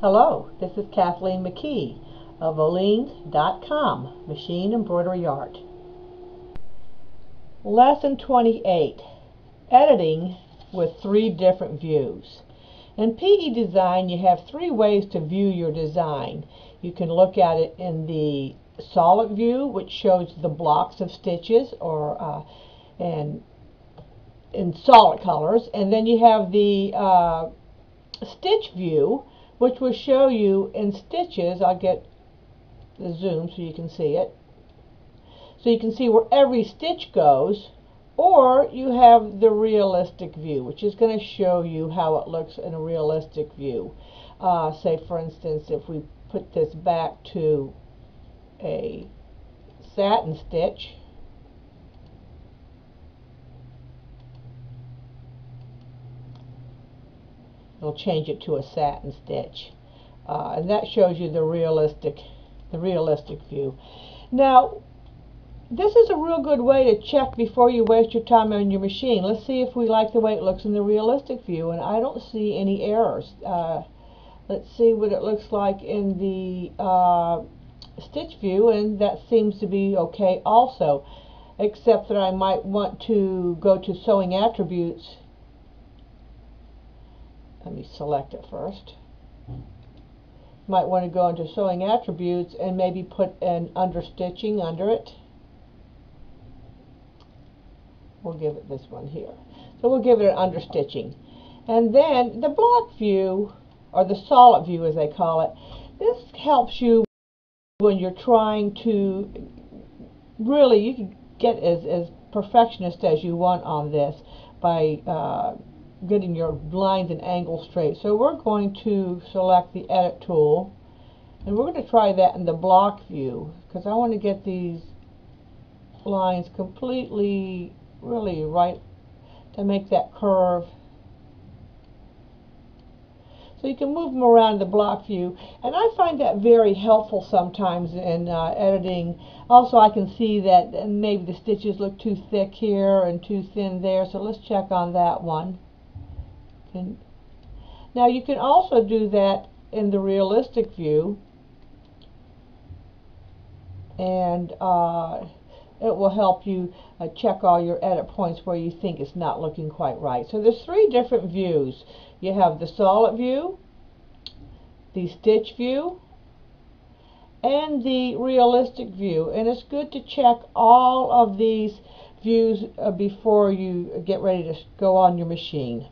Hello, this is Kathleen McKee of Oleens.com, Machine Embroidery Art. Lesson 28, Editing with three different views. In PE design, you have three ways to view your design. You can look at it in the solid view, which shows the blocks of stitches or uh, and in solid colors, and then you have the uh, stitch view, which will show you in stitches, I'll get the zoom so you can see it. So you can see where every stitch goes, or you have the realistic view, which is going to show you how it looks in a realistic view. Uh, say, for instance, if we put this back to a satin stitch, it'll change it to a satin stitch. Uh, and that shows you the realistic, the realistic view. Now, this is a real good way to check before you waste your time on your machine. Let's see if we like the way it looks in the realistic view, and I don't see any errors. Uh, let's see what it looks like in the uh, stitch view, and that seems to be okay also, except that I might want to go to sewing attributes let me select it first. Might want to go into sewing attributes and maybe put an understitching under it. We'll give it this one here. So we'll give it an understitching. And then the block view, or the solid view as they call it, this helps you when you're trying to really, you can get as, as perfectionist as you want on this by uh, getting your lines and angles straight. So we're going to select the edit tool and we're going to try that in the block view because I want to get these lines completely really right to make that curve. So you can move them around the block view and I find that very helpful sometimes in uh, editing. Also I can see that maybe the stitches look too thick here and too thin there so let's check on that one. Now you can also do that in the realistic view and uh, it will help you uh, check all your edit points where you think it's not looking quite right. So there's three different views. You have the solid view, the stitch view, and the realistic view. And it's good to check all of these views uh, before you get ready to go on your machine.